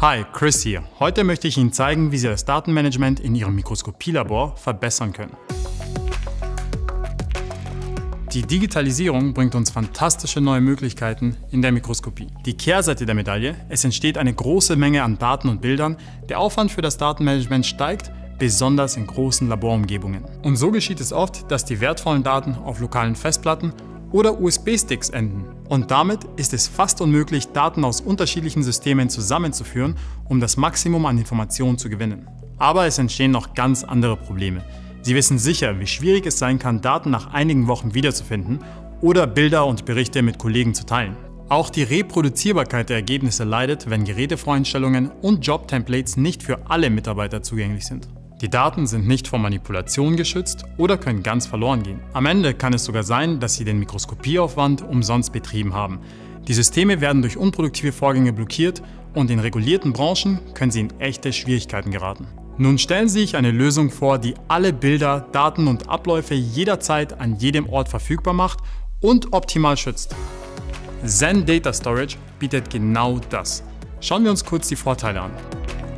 Hi, Chris hier. Heute möchte ich Ihnen zeigen, wie Sie das Datenmanagement in Ihrem Mikroskopielabor verbessern können. Die Digitalisierung bringt uns fantastische neue Möglichkeiten in der Mikroskopie. Die Kehrseite der Medaille, es entsteht eine große Menge an Daten und Bildern, der Aufwand für das Datenmanagement steigt, besonders in großen Laborumgebungen. Und so geschieht es oft, dass die wertvollen Daten auf lokalen Festplatten oder USB-Sticks enden. Und damit ist es fast unmöglich, Daten aus unterschiedlichen Systemen zusammenzuführen, um das Maximum an Informationen zu gewinnen. Aber es entstehen noch ganz andere Probleme. Sie wissen sicher, wie schwierig es sein kann, Daten nach einigen Wochen wiederzufinden oder Bilder und Berichte mit Kollegen zu teilen. Auch die Reproduzierbarkeit der Ergebnisse leidet, wenn Gerätevoreinstellungen und Job-Templates nicht für alle Mitarbeiter zugänglich sind. Die Daten sind nicht vor Manipulation geschützt oder können ganz verloren gehen. Am Ende kann es sogar sein, dass Sie den Mikroskopieaufwand umsonst betrieben haben. Die Systeme werden durch unproduktive Vorgänge blockiert und in regulierten Branchen können Sie in echte Schwierigkeiten geraten. Nun stellen Sie sich eine Lösung vor, die alle Bilder, Daten und Abläufe jederzeit an jedem Ort verfügbar macht und optimal schützt. Zen Data Storage bietet genau das. Schauen wir uns kurz die Vorteile an.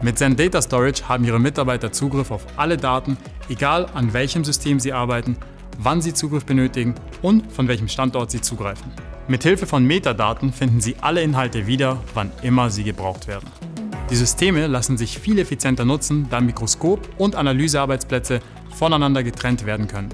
Mit Zen Data Storage haben Ihre Mitarbeiter Zugriff auf alle Daten, egal an welchem System sie arbeiten, wann sie Zugriff benötigen und von welchem Standort sie zugreifen. Mithilfe von Metadaten finden Sie alle Inhalte wieder, wann immer sie gebraucht werden. Die Systeme lassen sich viel effizienter nutzen, da Mikroskop- und Analysearbeitsplätze voneinander getrennt werden können.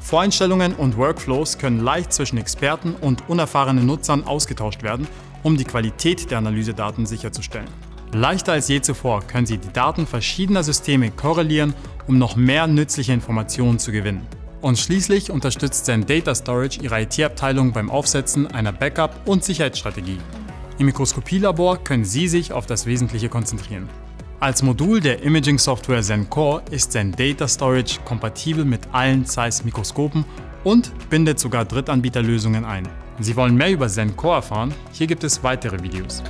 Voreinstellungen und Workflows können leicht zwischen Experten und unerfahrenen Nutzern ausgetauscht werden, um die Qualität der Analysedaten sicherzustellen. Leichter als je zuvor können Sie die Daten verschiedener Systeme korrelieren, um noch mehr nützliche Informationen zu gewinnen. Und schließlich unterstützt Zen Data Storage Ihre IT-Abteilung beim Aufsetzen einer Backup- und Sicherheitsstrategie. Im Mikroskopielabor können Sie sich auf das Wesentliche konzentrieren. Als Modul der Imaging-Software ZenCore ist Zen Data Storage kompatibel mit allen Zeiss-Mikroskopen und bindet sogar Drittanbieterlösungen ein. Sie wollen mehr über ZenCore erfahren? Hier gibt es weitere Videos.